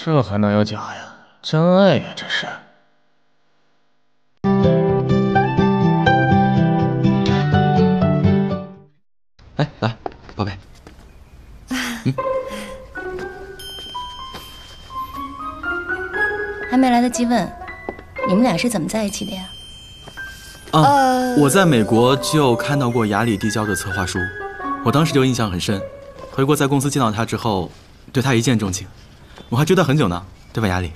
这还能有假呀？真爱呀，这是。哎，来，宝贝。嗯。还没来得及问，你们俩是怎么在一起的呀？啊，我在美国就看到过雅里递交的策划书，我当时就印象很深。回国在公司见到他之后，对他一见钟情，我还追他很久呢，对吧，雅里？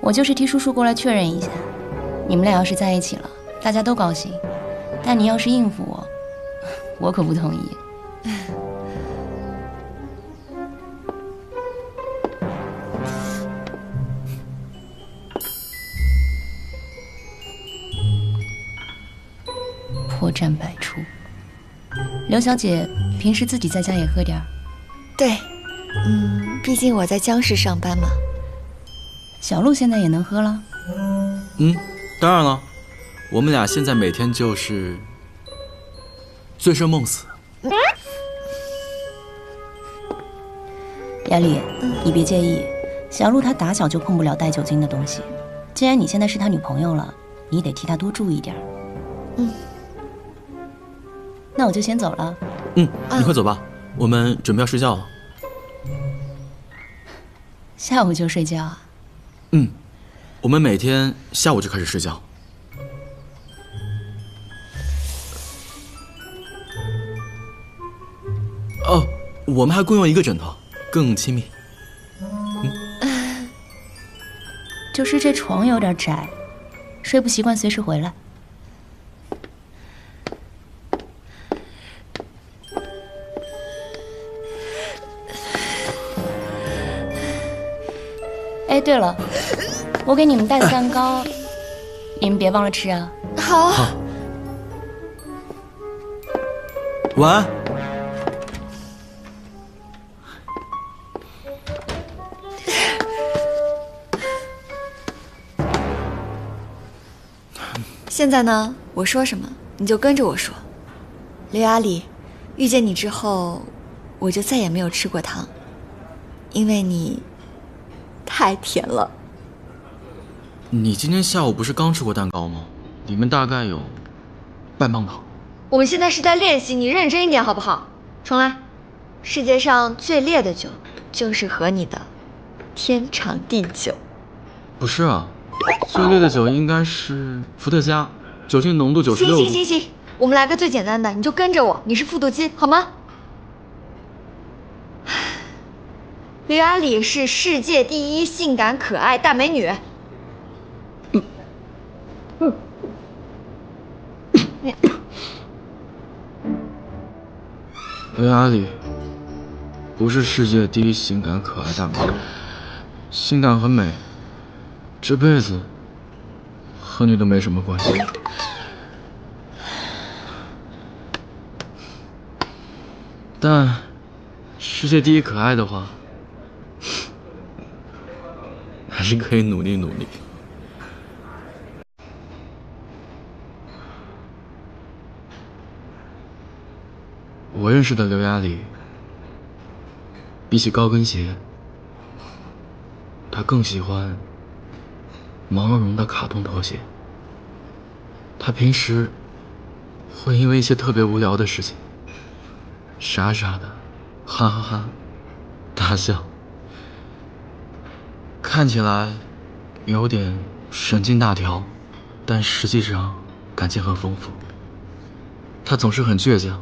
我就是替叔叔过来确认一下，你们俩要是在一起了，大家都高兴。但你要是应付我，我可不同意。破绽百出。刘小姐平时自己在家也喝点儿。对，嗯，毕竟我在江市上班嘛。小鹿现在也能喝了？嗯，当然了，我们俩现在每天就是醉生梦死。雅丽，你别介意，小鹿她打小就碰不了带酒精的东西。既然你现在是他女朋友了，你得替他多注意点。嗯。那我就先走了。嗯，你快走吧，我们准备要睡觉了。下午就睡觉啊？嗯，我们每天下午就开始睡觉。哦，我们还共用一个枕头，更亲密。嗯，就是这床有点窄，睡不习惯，随时回来。哎，对了，我给你们带的蛋糕，你们别忘了吃啊！好。好。晚安。现在呢，我说什么你就跟着我说。刘雅里，遇见你之后，我就再也没有吃过糖，因为你。太甜了。你今天下午不是刚吃过蛋糕吗？里面大概有半磅糖。我们现在是在练习，你认真一点好不好？重来。世界上最烈的酒，就是和你的天长地久。不是啊，最烈的酒应该是伏特加，酒精浓度九十六。行行行行，我们来个最简单的，你就跟着我，你是复读机，好吗？刘雅里是世界第一性感可爱大美女。刘雅里不是世界第一性感可爱大美女，性感和美这辈子和你都没什么关系。但世界第一可爱的话。还是可以努力努力。我认识的刘雅里，比起高跟鞋，她更喜欢毛茸茸的卡通拖鞋。她平时会因为一些特别无聊的事情，傻傻的哈哈哈大笑。看起来有点神经大条，但实际上感情很丰富。他总是很倔强，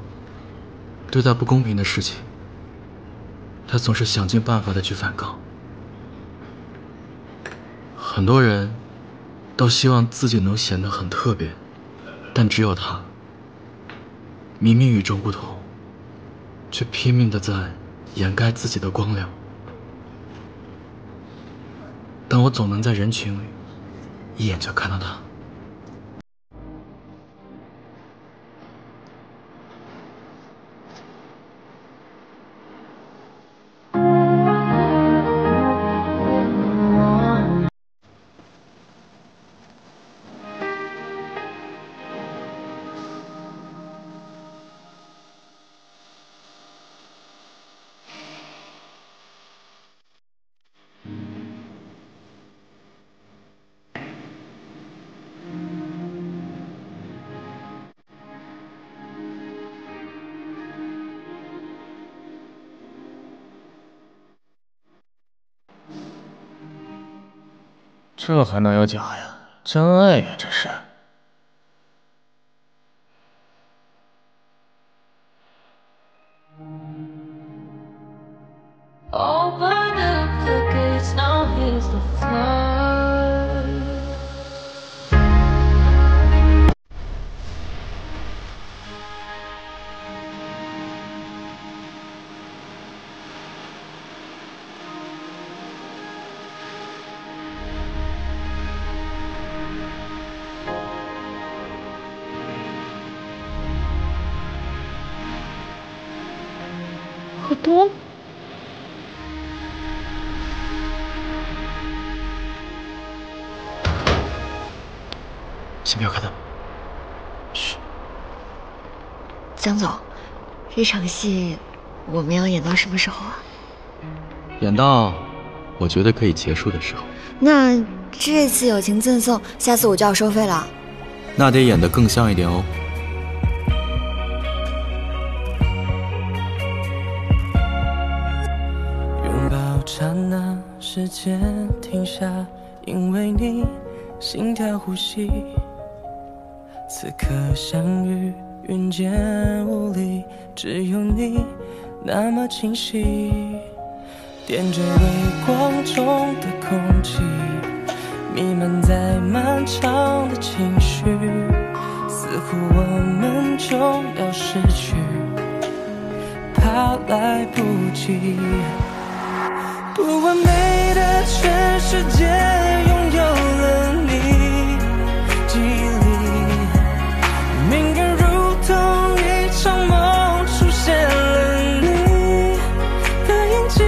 对待不公平的事情，他总是想尽办法的去反抗。很多人都希望自己能显得很特别，但只有他，明明与众不同，却拼命的在掩盖自己的光亮。但我总能在人群里一眼就看到他。这还能有假呀？真爱呀，这是。好多。先不要看他。嘘。江总，这场戏我们要演到什么时候啊？演到我觉得可以结束的时候。那这次友情赠送，下次我就要收费了。那得演得更像一点哦。时间停下，因为你心跳呼吸。此刻相遇，云间雾里，只有你那么清晰。点缀微光中的空气，弥漫在漫长的情绪，似乎我们就要失去，怕来不及。不完美世界拥有了你，记忆里命运如同一场梦，出现了你的眼睛，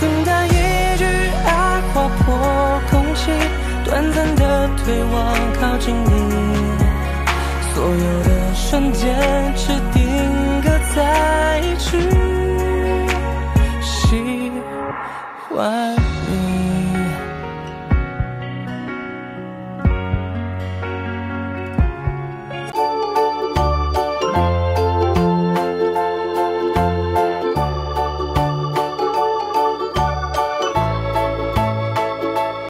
等待一句爱划破空气，短暂的退往靠近你，所有的瞬间只定格在一句。喜欢。